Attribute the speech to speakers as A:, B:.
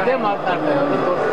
A: ಅದೇ ಮಾತನಾಡ್ತಾ ಇರೋದು.